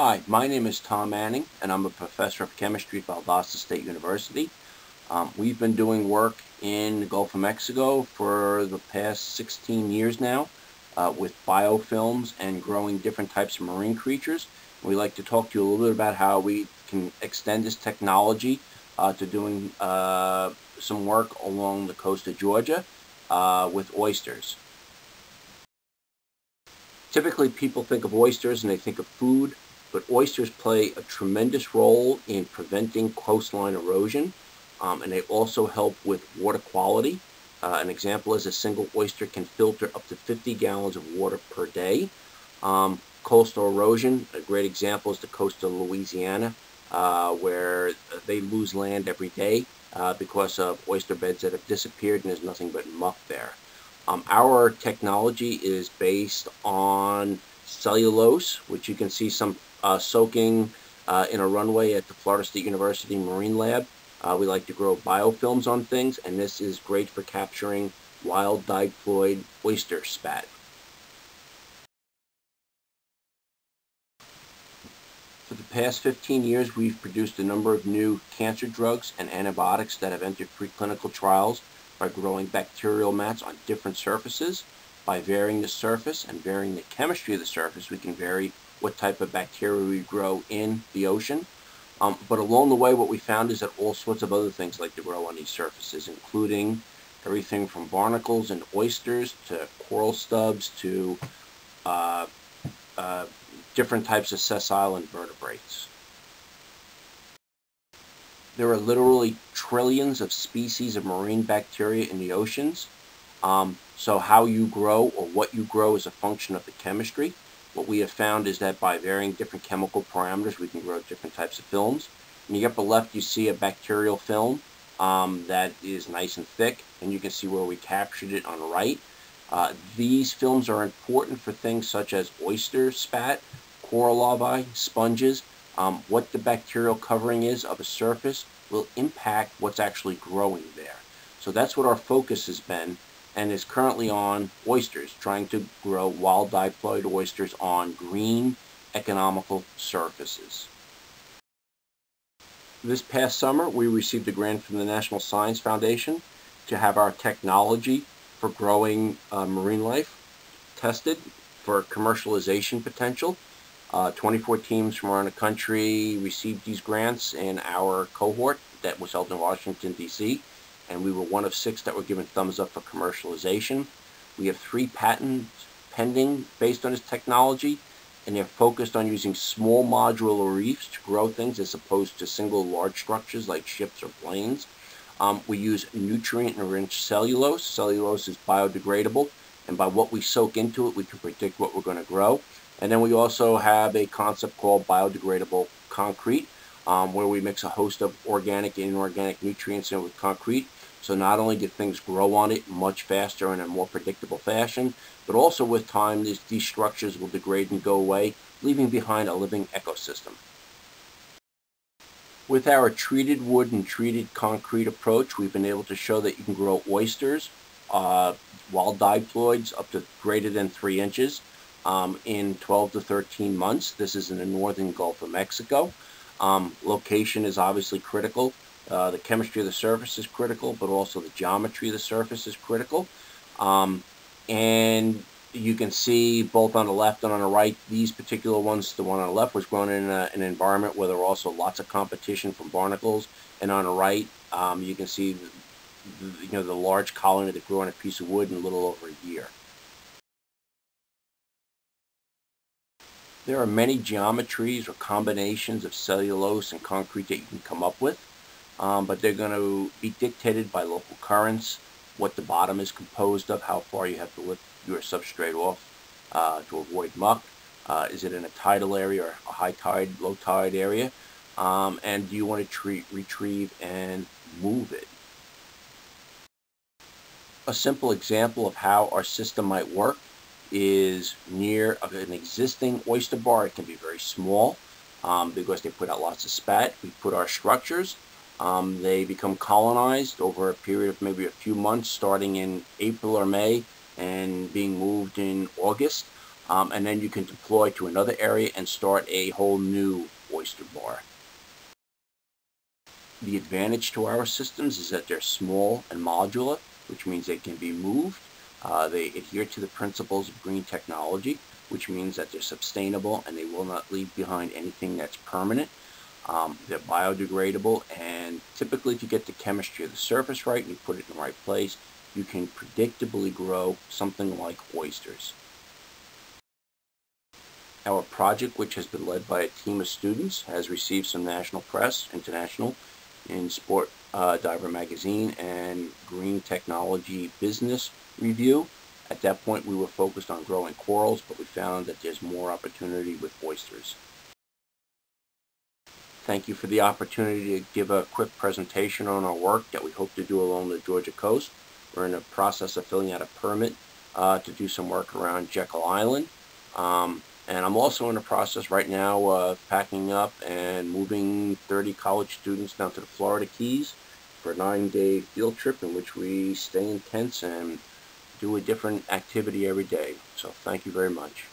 Hi, my name is Tom Manning, and I'm a professor of chemistry at Valdosta State University. Um, we've been doing work in the Gulf of Mexico for the past 16 years now uh, with biofilms and growing different types of marine creatures. We'd like to talk to you a little bit about how we can extend this technology uh, to doing uh, some work along the coast of Georgia uh, with oysters. Typically, people think of oysters and they think of food, but oysters play a tremendous role in preventing coastline erosion, um, and they also help with water quality. Uh, an example is a single oyster can filter up to 50 gallons of water per day. Um, coastal erosion, a great example is the coast of Louisiana, uh, where they lose land every day uh, because of oyster beds that have disappeared and there's nothing but muck there. Um, our technology is based on cellulose, which you can see some uh, soaking uh, in a runway at the Florida State University Marine Lab. Uh, we like to grow biofilms on things, and this is great for capturing wild diploid oyster spat. For the past 15 years, we've produced a number of new cancer drugs and antibiotics that have entered preclinical trials by growing bacterial mats on different surfaces. By varying the surface and varying the chemistry of the surface, we can vary what type of bacteria we grow in the ocean. Um, but along the way, what we found is that all sorts of other things like to grow on these surfaces, including everything from barnacles and oysters to coral stubs to uh, uh, different types of sessile invertebrates. There are literally trillions of species of marine bacteria in the oceans. Um, so how you grow or what you grow is a function of the chemistry. What we have found is that by varying different chemical parameters, we can grow different types of films. In the upper left, you see a bacterial film um, that is nice and thick, and you can see where we captured it on the right. Uh, these films are important for things such as oyster spat, coral larvae, sponges. Um, what the bacterial covering is of a surface will impact what's actually growing there. So that's what our focus has been and is currently on oysters, trying to grow wild diploid oysters on green, economical surfaces. This past summer, we received a grant from the National Science Foundation to have our technology for growing uh, marine life tested for commercialization potential. Uh, 24 teams from around the country received these grants in our cohort that was held in Washington, D.C and we were one of six that were given thumbs up for commercialization. We have three patents pending based on this technology, and they're focused on using small modular reefs to grow things as opposed to single large structures like ships or planes. Um, we use nutrient-enriched cellulose. Cellulose is biodegradable, and by what we soak into it, we can predict what we're going to grow. And then we also have a concept called biodegradable concrete, um, where we mix a host of organic and inorganic nutrients in with concrete so not only do things grow on it much faster and in a more predictable fashion, but also with time these, these structures will degrade and go away, leaving behind a living ecosystem. With our treated wood and treated concrete approach, we've been able to show that you can grow oysters, uh, wild diploids up to greater than 3 inches um, in 12 to 13 months. This is in the northern Gulf of Mexico. Um, location is obviously critical. Uh, the chemistry of the surface is critical, but also the geometry of the surface is critical. Um, and you can see both on the left and on the right, these particular ones, the one on the left was grown in a, an environment where there were also lots of competition from barnacles. And on the right, um, you can see the, you know, the large colony that grew on a piece of wood in a little over a year. There are many geometries or combinations of cellulose and concrete that you can come up with um, but they're going to be dictated by local currents, what the bottom is composed of, how far you have to lift your substrate off uh, to avoid muck. Uh, is it in a tidal area or a high tide, low tide area? Um, and do you want to treat, retrieve and move it? A simple example of how our system might work is near an existing oyster bar. It can be very small um, because they put out lots of spat. We put our structures um, they become colonized over a period of maybe a few months, starting in April or May and being moved in August. um, and then you can deploy to another area and start a whole new oyster bar. The advantage to our systems is that they're small and modular, which means they can be moved. Uh, they adhere to the principles of green technology, which means that they're sustainable and they will not leave behind anything that's permanent. Um, they're biodegradable, and typically, if you get the chemistry of the surface right and you put it in the right place, you can predictably grow something like oysters. Our project, which has been led by a team of students, has received some national press, international, in Sport uh, Diver Magazine and Green Technology Business Review. At that point, we were focused on growing corals, but we found that there's more opportunity with oysters. Thank you for the opportunity to give a quick presentation on our work that we hope to do along the Georgia coast. We're in the process of filling out a permit uh, to do some work around Jekyll Island. Um, and I'm also in the process right now of packing up and moving 30 college students down to the Florida Keys for a nine-day field trip in which we stay in tents and do a different activity every day. So thank you very much.